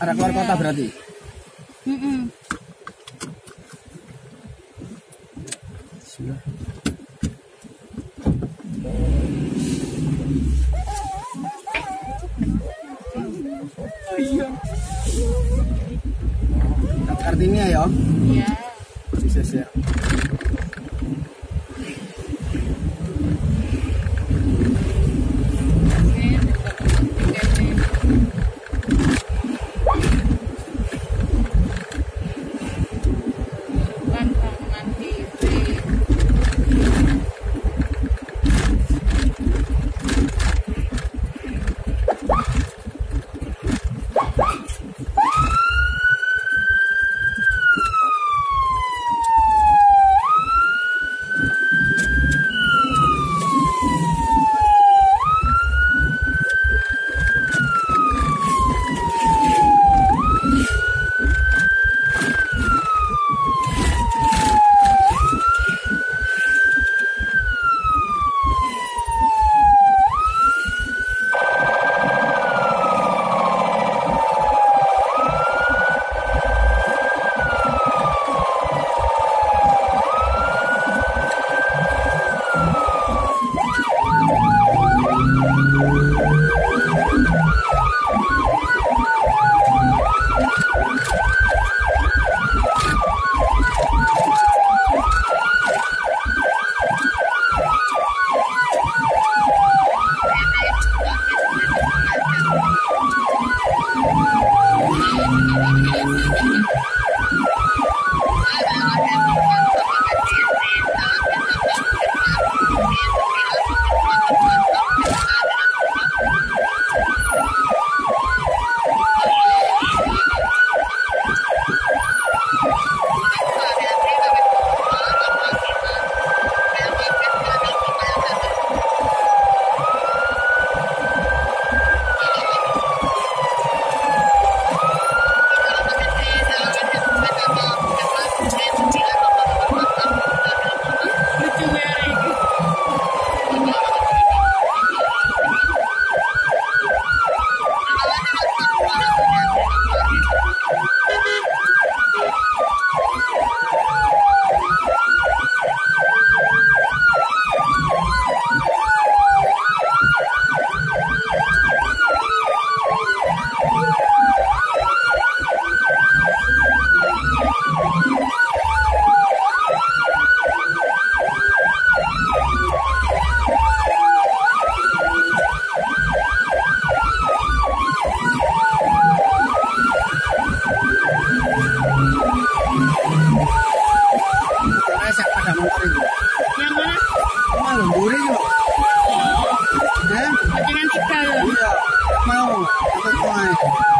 Arah keluar kota berarti. Mm-mm. Bismillah. Mau lembur itu. Eh? Dengan tiga ya. Iya. Mau. Atau kau Ini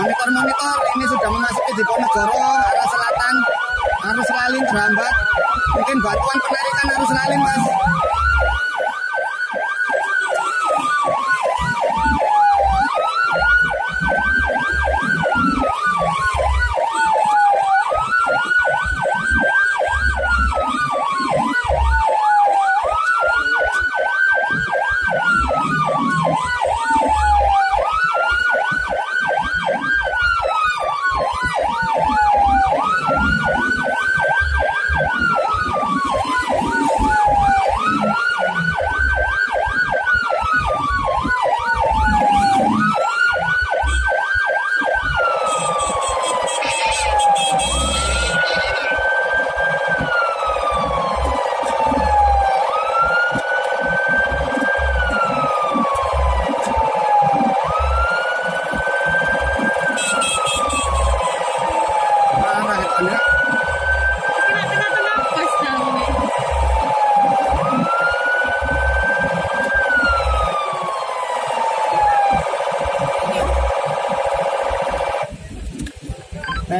Monitor-monitor ini sudah memasuki Diponegoro arah selatan. Arus lalin terhambat. Mungkin bantuan penarikan arus lalin, Mas.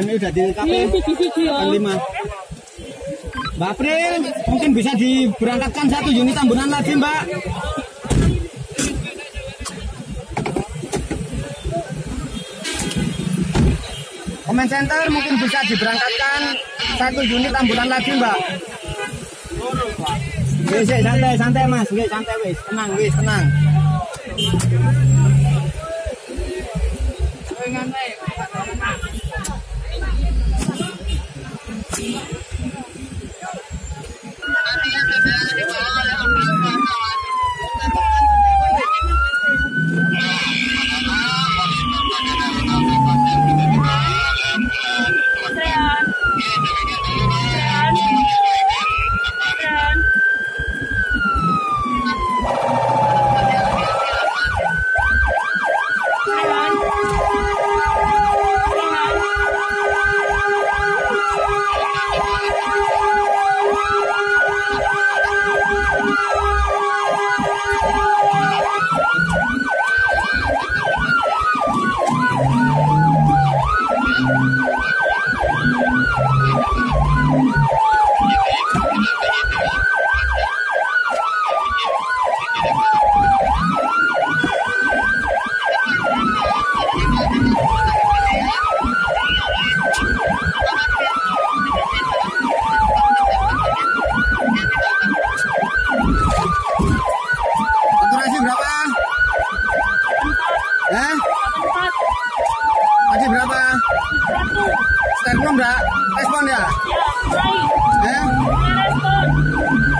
PMI udah di Ni video-video. 5. Mbak April, mungkin bisa diberangkatkan satu unit ambulan lagi, Mbak. Comment center mungkin bisa diberangkatkan satu unit ambulan lagi, Mbak. Wis, santai, santai, Mas. Wis, santai, wis. Tenang, wis, tenang. Sterblom enggak respon ya? Ya, baik. Eh? Respon.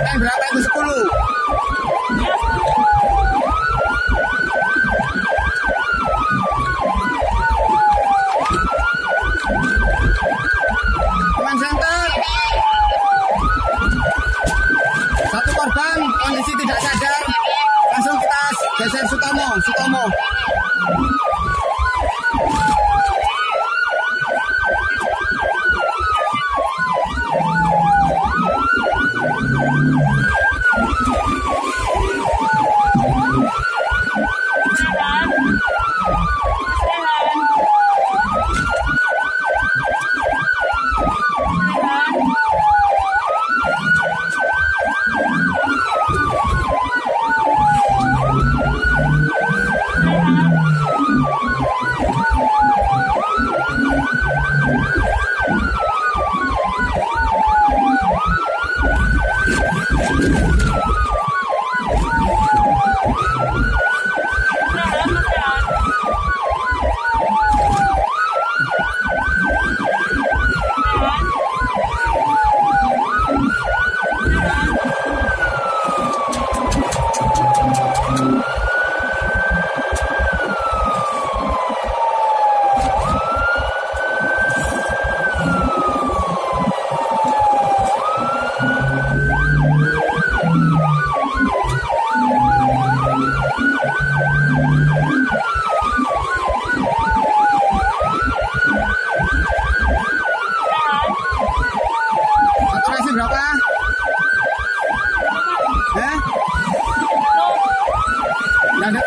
Kan berapa itu 10?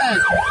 Yes.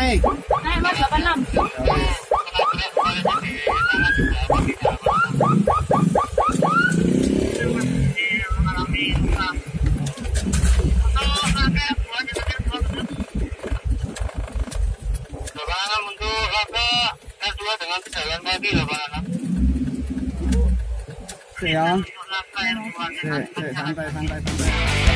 Lapangan untuk laka S2 dengan pejalan kaki lapangan. Oke ya. Santai, santai, santai.